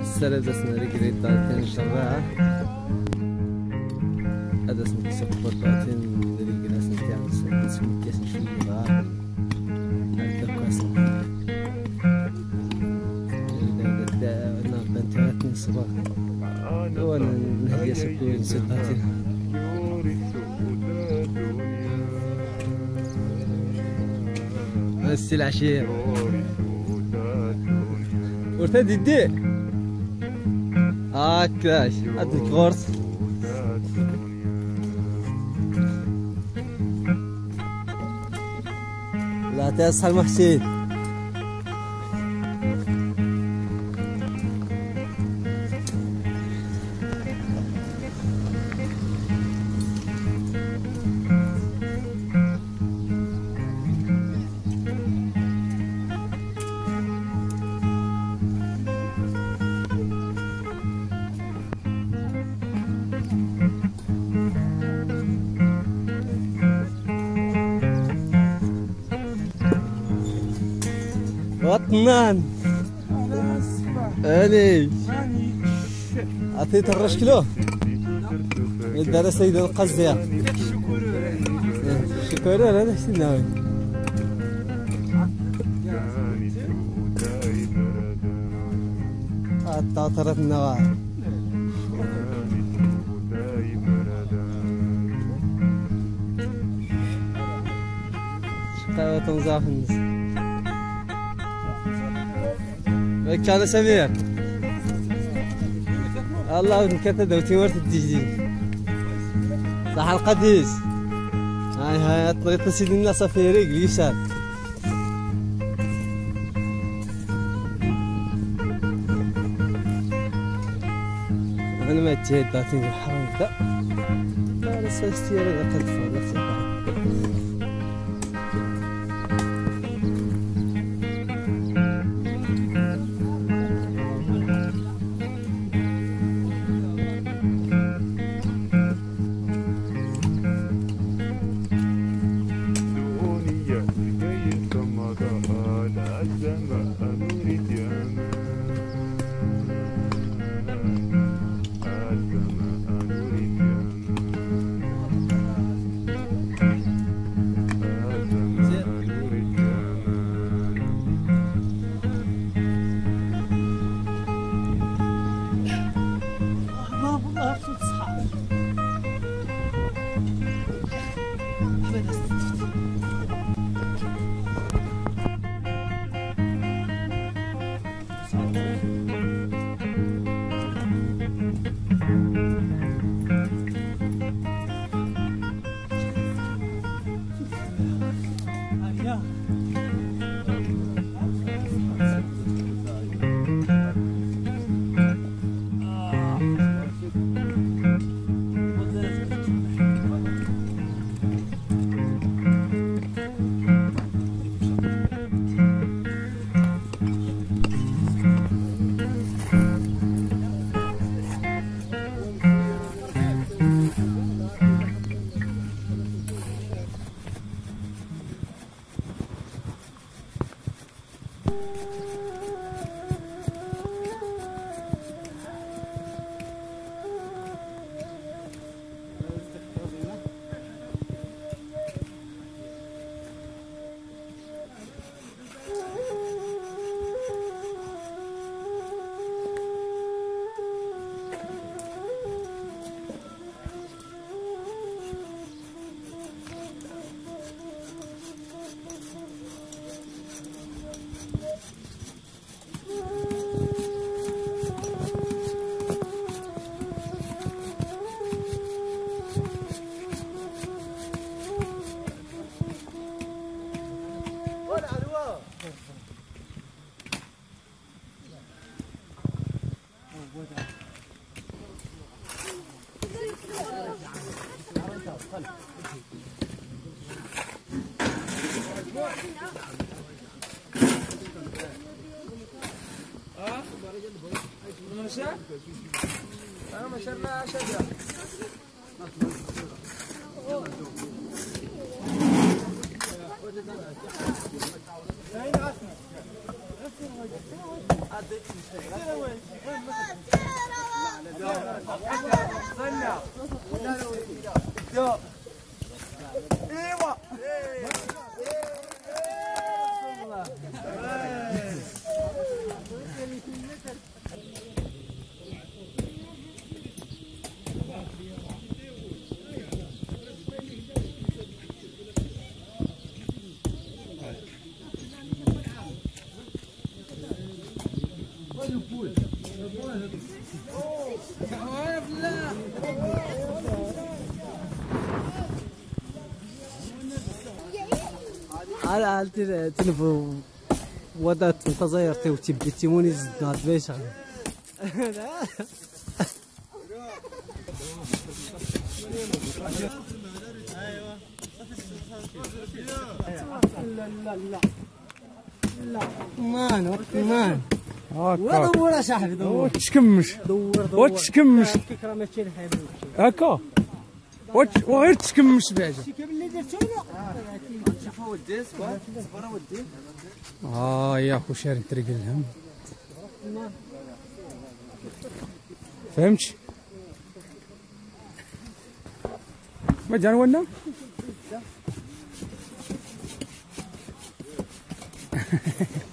السلة دسنا رجلي طالتين الشراعة هذا اسمه كسب بطاطين رجلي اسمه تعمل اسمه كيس شوية غار هذا كويس نعم بنتي صباح هو نهدي سكون ستاتين بس العشية ورتدي دي هكاش هاد الكورس. لا تصحى المحسن وطنان اني عطيت الرشكلو يدار سيد القزية. شكرا هذا شنو ناوي. طرف النوار شقاوة زاخنس كان سمير الله انكتب وتمرت الدجدين صح القديس هاي هاي طريقة سيدنا صفيري اليسار أنا ما تجيت باتين الحرام ذا لا لسه استيراد قد فضلت مشى؟ آه مشى شجره Asma. على تلفو ودات انتظر تو تبي تيموني زدات بيش مان مان هاكا ودور صاحبي دور. وتشكمش دور دور. وتشكمش فكرة ماشي الحال هكا. وغير تشكمش بعدا آه يا خو شاري طريق الهم. فهمت؟ ما جان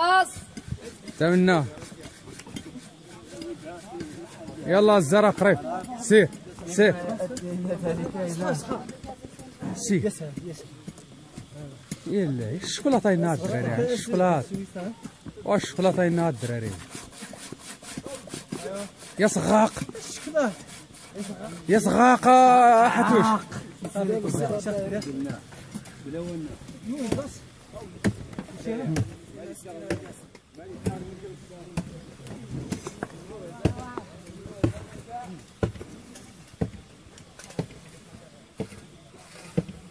ولا تمنا يلا الزرع قريب. سير سير سير يلا الشوكولاتة يناد الدراري الشوكولاتة. والشوكولاته يناد الدراري يا صغاق. يا صغاق حتوش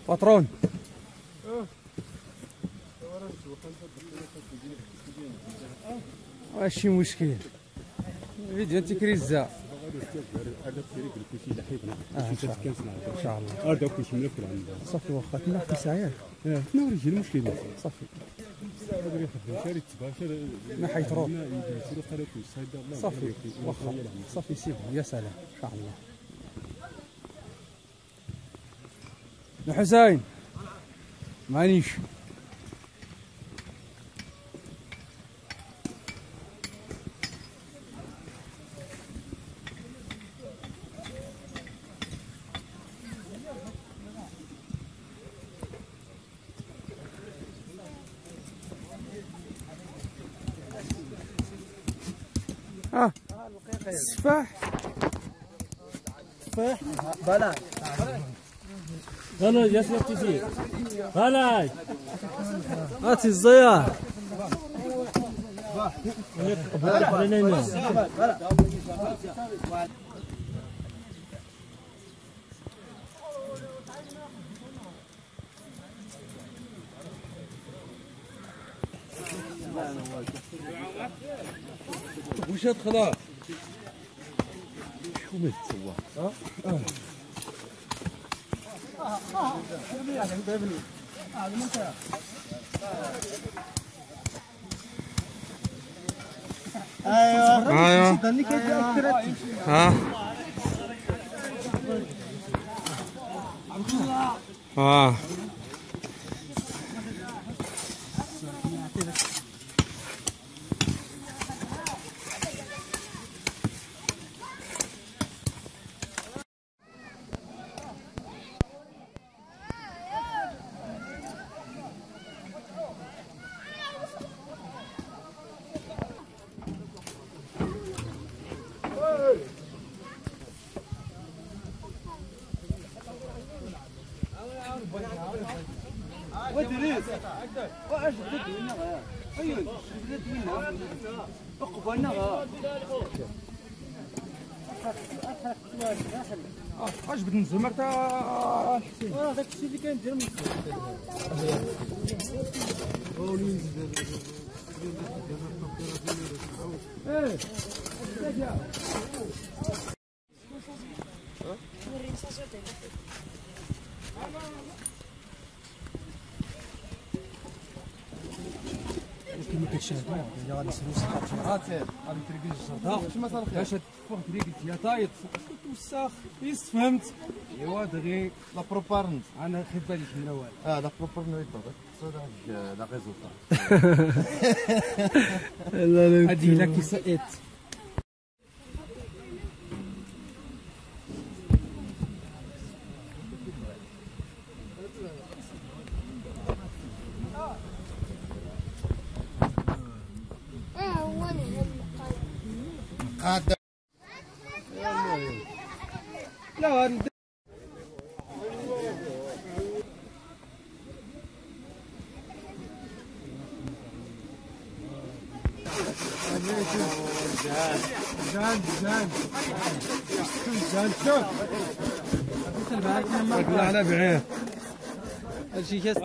باترون ماشي مشكل. فيديو انت كريزا آه، إن شاء الله. عندها. صافي واخا ساعات شنو رجل المشكل صافي. هذا يخدم شاري تبع شاري نحيت روح يديروا قريب السيد الله صافي واخا صافي سيبو يا سلام ان شاء الله يا حسين مانيش السفاح بلا خلاص يا سلام تسير خلاص هاتي الزيار. وش 처음에 좋아. 어? 어. 아, 아, 아, 아, 아유, 아유, 아, 아, اه اش بد ننزل مرتا حسين هذاك الشيء اللي كندير من الشهداء اللي غادي يسلو سقاط غادي تريقل الشهداء شما صار باش تفوق تريقل يا طايط توسخ يستفهمت ايوا دغي لا بروبارند أنا خيب بالي من الأول آه لا بروبارند يطلق صدق لا ريزولتا هذه لا كيسائت لا هاد جان جان جان شوف على بعير هادشي كاس